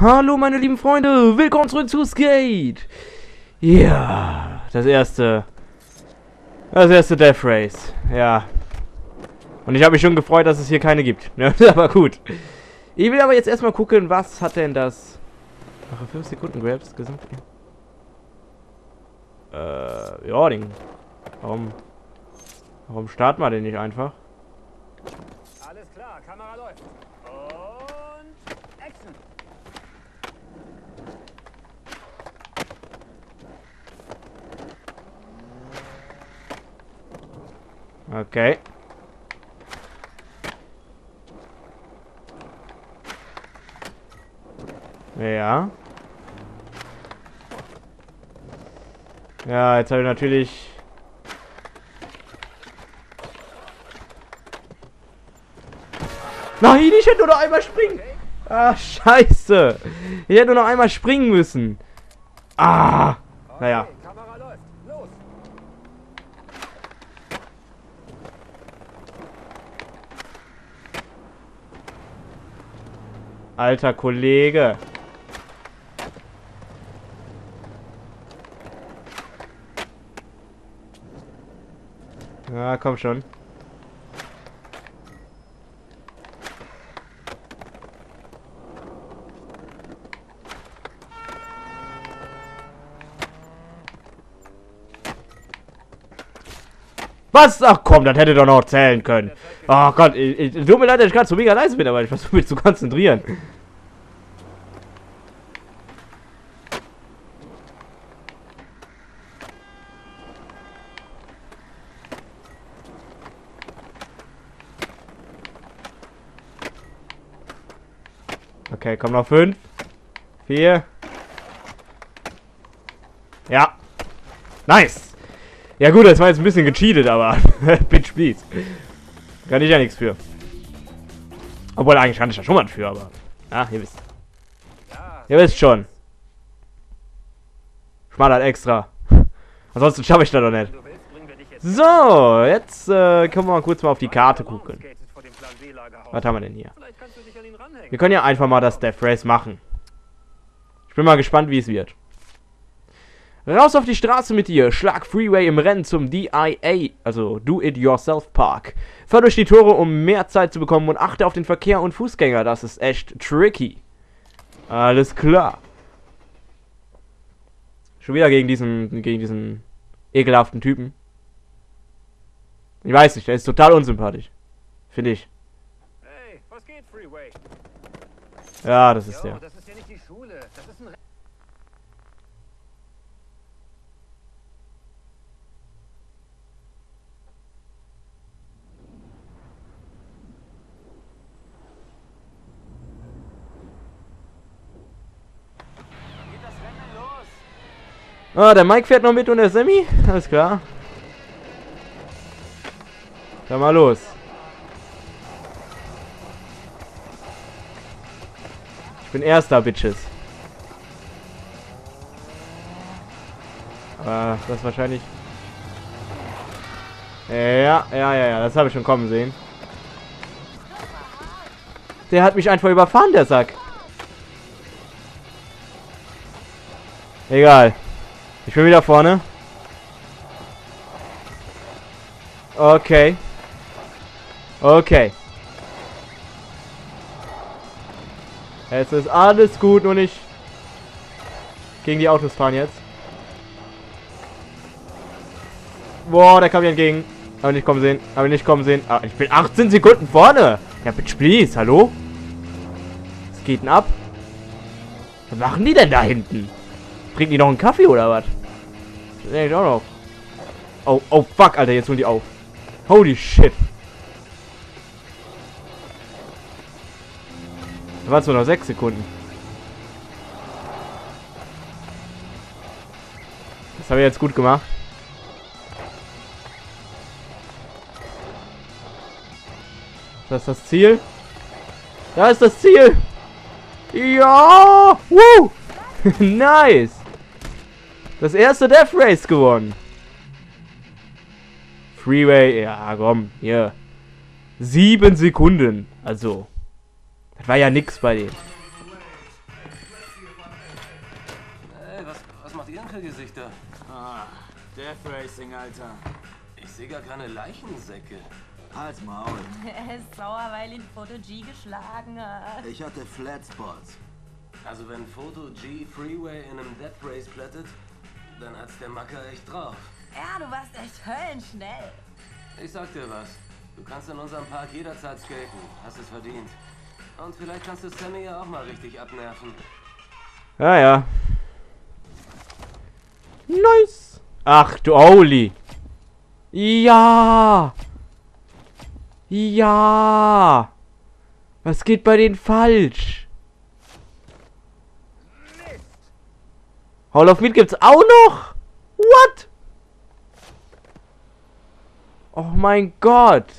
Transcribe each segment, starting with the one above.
Hallo meine lieben Freunde, willkommen zurück zu Skate. Ja, das erste, das erste Death Race, ja. Und ich habe mich schon gefreut, dass es hier keine gibt, ne? aber gut. Ich will aber jetzt erstmal gucken, was hat denn das... Ach, 5 Sekunden Grabs gesagt. Äh, ja, den... Warum... Warum starten wir den nicht einfach? Alles klar, Kamera läuft. Und Action. Okay. Ja. Ja, jetzt habe ich natürlich... Nein, ich hätte nur noch einmal springen. Ah, scheiße. Ich hätte nur noch einmal springen müssen. Ah. Naja. Okay, Kamera läuft. Los. Alter Kollege. Ja, komm schon. Was? Ach komm, das hätte doch noch zählen können. Oh Gott, ich, ich, tut mir leid, dass ich gerade so mega leise bin, aber ich versuche mich zu konzentrieren. Okay, komm noch fünf. Vier. Ja. Nice. Ja gut, das war jetzt ein bisschen gecheatet, aber Bitch please. Kann ich ja nichts für. Obwohl, eigentlich kann ich da schon was für, aber... Ja, ihr wisst. Ihr wisst schon. Schmallert extra. Ansonsten schaffe ich das doch nicht. So, jetzt äh, können wir mal kurz mal auf die Karte gucken. Was haben wir denn hier? Wir können ja einfach mal das Death Race machen. Ich bin mal gespannt, wie es wird. Raus auf die Straße mit dir. Schlag Freeway im Rennen zum DIA, also Do It Yourself Park. Fahr durch die Tore, um mehr Zeit zu bekommen und achte auf den Verkehr und Fußgänger. Das ist echt tricky. Alles klar. Schon wieder gegen diesen, gegen diesen ekelhaften Typen. Ich weiß nicht, der ist total unsympathisch. Finde ich. Hey, was geht, Freeway? Ja, das ist der. das ist ja nicht die Schule. Das ist ein. Ah, der Mike fährt noch mit und der Sammy? Alles klar. Dann mal los. Ich bin erster, Bitches. Aber das ist wahrscheinlich... Ja, ja, ja, ja, das habe ich schon kommen sehen. Der hat mich einfach überfahren, der Sack. Egal. Ich bin wieder vorne. Okay. Okay. Es ist alles gut, nur nicht gegen die Autos fahren jetzt. Boah, der kam mir entgegen. Ich nicht kommen sehen. Ich nicht kommen sehen. Ah, ich bin 18 Sekunden vorne. Ja, bitch, please. Hallo? Was geht denn ab? Was machen die denn da hinten? Trinken die noch einen Kaffee oder was? Das ich auch noch. Oh, oh, fuck, Alter, jetzt holen die auf. Holy shit. Da waren es nur noch 6 Sekunden. Das habe ich jetzt gut gemacht. Das ist das Ziel. Da ist das Ziel. Ja! Woo! nice! Das erste Death Race gewonnen. Freeway, ja, komm, hier. Sieben Sekunden. Also, das war ja nix bei denen. Junkergesichter. Ah, Death Racing, Alter. Ich sehe gar keine Leichensäcke. Halt's Maul. Er ist sauer, weil ihn Photo G geschlagen hat. Ich hatte Flatspots. Also wenn Photo G Freeway in einem Death Race plättet, dann hat's der Macker echt drauf. Ja, du warst echt höllenschnell. Ich sag dir was. Du kannst in unserem Park jederzeit skaten. Hast es verdient. Und vielleicht kannst du Sammy ja auch mal richtig abnerven. Ja, ja. Nice. Ach du Holy. Ja. Ja. Was geht bei denen falsch? Hall of Meat gibt's auch noch? What? Oh mein Gott.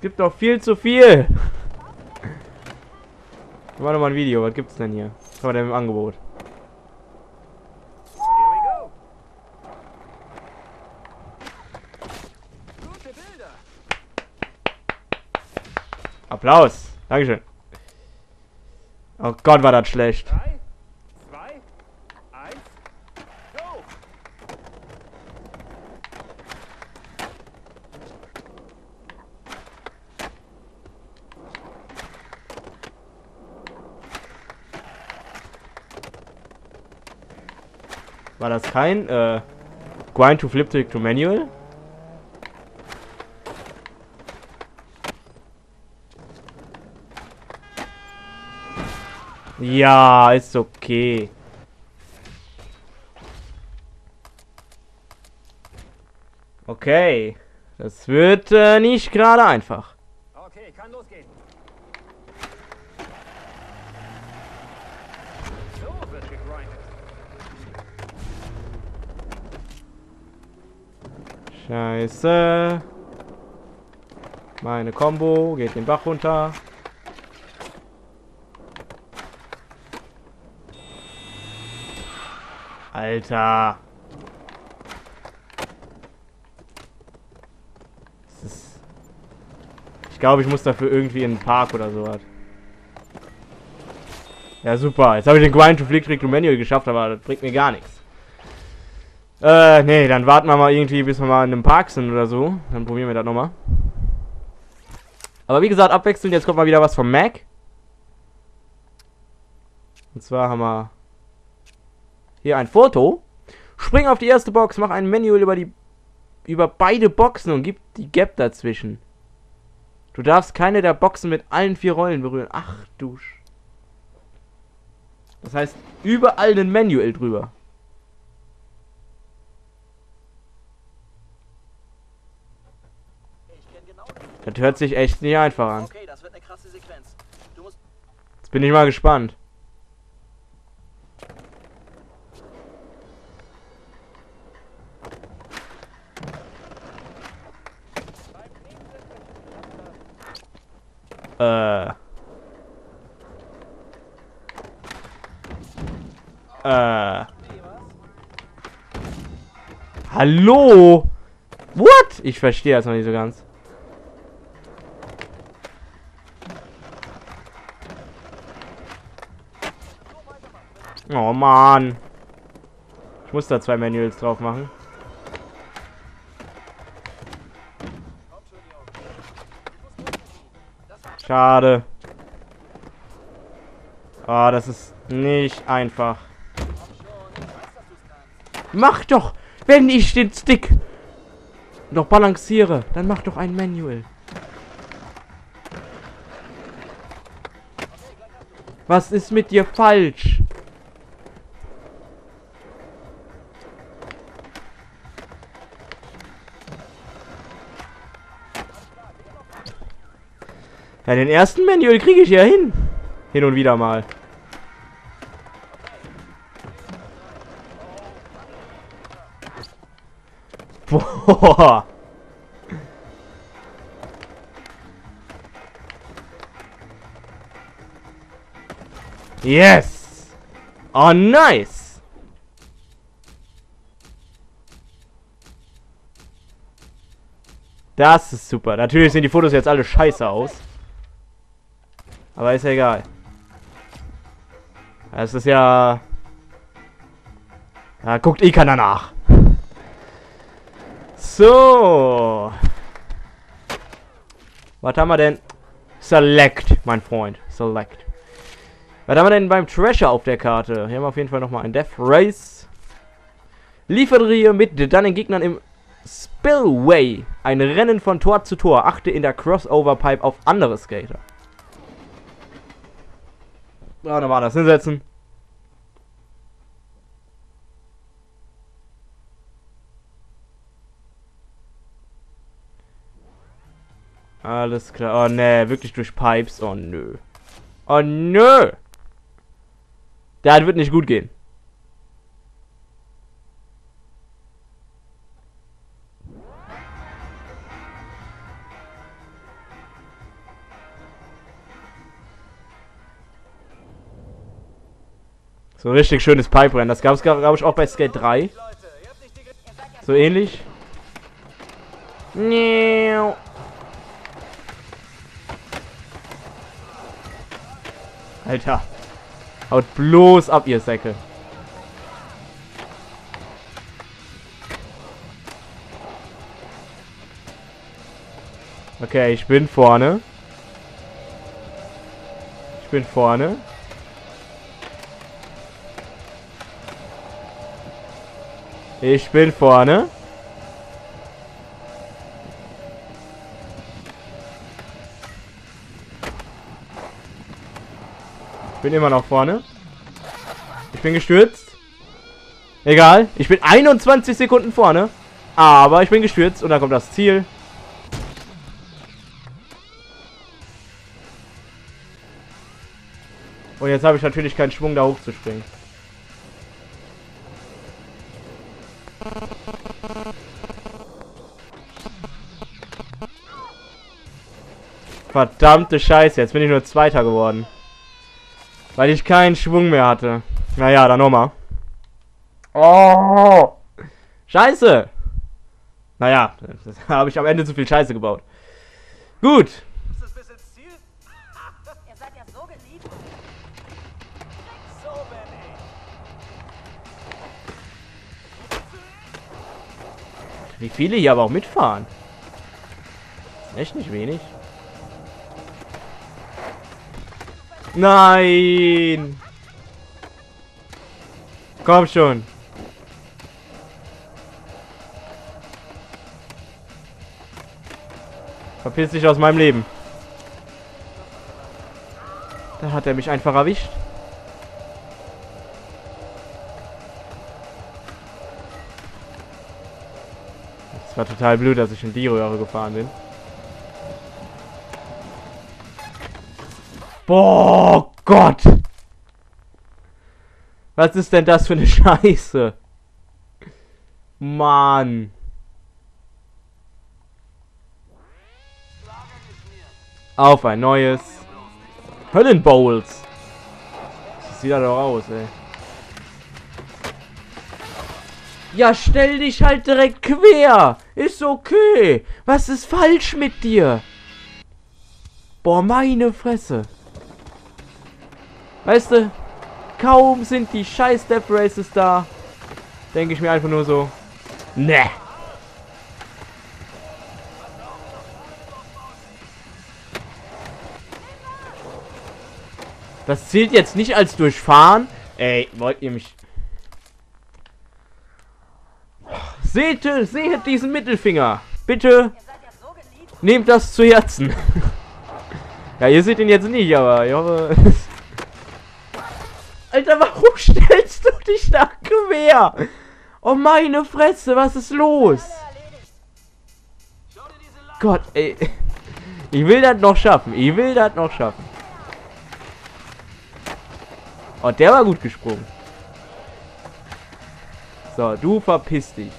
Gibt doch viel zu viel. Warte mal ein Video, was gibt's denn hier? Was haben wir denn im Angebot? Applaus. Dankeschön. Oh Gott, war das schlecht. War das kein äh, Grind to Flip to Manual? Ja, ist okay. Okay. Das wird äh, nicht gerade einfach. Okay, kann losgehen. So wird gegrindet. Scheiße. Meine Combo geht den Bach runter. Alter. Ich glaube, ich muss dafür irgendwie in den Park oder sowas. Ja, super. Jetzt habe ich den Grind to Flick Trick to Manual geschafft, aber das bringt mir gar nichts. Äh, nee, dann warten wir mal irgendwie, bis wir mal in einem Park sind oder so. Dann probieren wir das nochmal. Aber wie gesagt, abwechselnd, jetzt kommt mal wieder was vom Mac. Und zwar haben wir hier ein Foto. Spring auf die erste Box, mach ein Manual über die über beide Boxen und gib die Gap dazwischen. Du darfst keine der Boxen mit allen vier Rollen berühren. Ach du. Sch das heißt, überall ein Manual drüber. Das hört sich echt nicht einfach an. Okay, das wird eine krasse Sequenz. Du musst. Jetzt bin ich mal gespannt. Äh. Äh. Hallo? What? Ich verstehe das noch nicht so ganz. Oh Mann. Ich muss da zwei Manuals drauf machen. Schade. Ah, das ist nicht einfach. Mach doch! Wenn ich den Stick noch balanciere, dann mach doch ein Manual. Was ist mit dir falsch? Ja, den ersten Manual kriege ich ja hin. Hin und wieder mal. Boah. Yes. Oh, nice. Das ist super. Natürlich sehen die Fotos jetzt alle scheiße aus. Aber ist ja egal. Es ist ja Da guckt eh keiner nach. So. Was haben wir denn? Select, mein Freund. Select. Was haben wir denn beim Treasure auf der Karte? Hier haben wir auf jeden Fall nochmal ein Death Race. Liefere mit deinen Gegnern im Spillway. Ein Rennen von Tor zu Tor. Achte in der Crossover Pipe auf andere Skater. So, dann war das. Hinsetzen. Alles klar. Oh ne, wirklich durch Pipes. Oh nö. Oh nö. Das wird nicht gut gehen. So ein richtig schönes Pipe-Rennen. Das gab es, glaube ich, auch bei Skate 3. So ähnlich. Niau. Alter. Haut bloß ab, ihr Säcke. Okay, ich bin vorne. Ich bin vorne. Ich bin vorne. Ich bin immer noch vorne. Ich bin gestürzt. Egal. Ich bin 21 Sekunden vorne. Aber ich bin gestürzt und dann kommt das Ziel. Und jetzt habe ich natürlich keinen Schwung, da hochzuspringen. Verdammte Scheiße, jetzt bin ich nur Zweiter geworden. Weil ich keinen Schwung mehr hatte. Naja, dann nochmal. Oh! Scheiße! Naja, da habe ich am Ende zu viel Scheiße gebaut. Gut. Ist das bis ins Ziel? Ihr seid ja so geliebt. So, Benny. Wie viele hier aber auch mitfahren. Echt nicht wenig. Nein! Komm schon. Verpiss dich aus meinem Leben. Da hat er mich einfach erwischt. Das war total blöd, dass ich in die Röhre gefahren bin. Boah, Gott! Was ist denn das für eine Scheiße? Mann. Auf ein neues. Höllenbowls. Sieht ja doch aus, ey. Ja, stell dich halt direkt quer. Ist okay. Was ist falsch mit dir? Boah, meine Fresse. Weißt du, kaum sind die scheiß Death Races da, denke ich mir einfach nur so, ne. Das zählt jetzt nicht als durchfahren. Ey, wollt ihr mich... Seht, seht diesen Mittelfinger. Bitte nehmt das zu Herzen. ja, ihr seht ihn jetzt nicht, aber ich hoffe... Alter, warum stellst du dich da quer? Oh meine Fresse, was ist los? Gott, ey. Ich will das noch schaffen. Ich will das noch schaffen. Oh, der war gut gesprungen. So, du verpiss dich.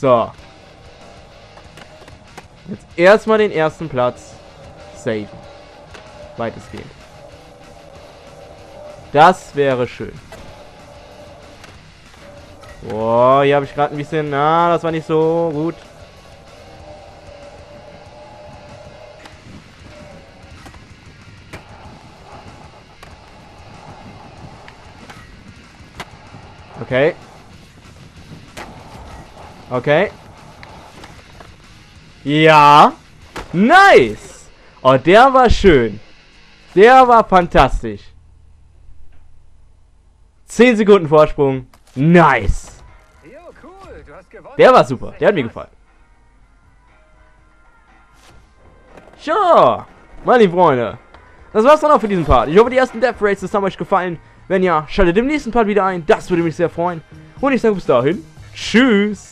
So. Jetzt erstmal den ersten Platz saven. Weitestgehend. Das wäre schön. Boah, hier habe ich gerade ein bisschen... Na, ah, das war nicht so gut. Okay. Okay. Ja. Nice. Oh, der war schön. Der war fantastisch. 10 Sekunden Vorsprung. Nice. Der war super. Der hat mir gefallen. Ja, meine Freunde. Das war's dann auch für diesen Part. Ich hoffe, die ersten Death Races haben euch gefallen. Wenn ja, schaltet im nächsten Part wieder ein. Das würde mich sehr freuen. Und ich sage bis dahin. Tschüss.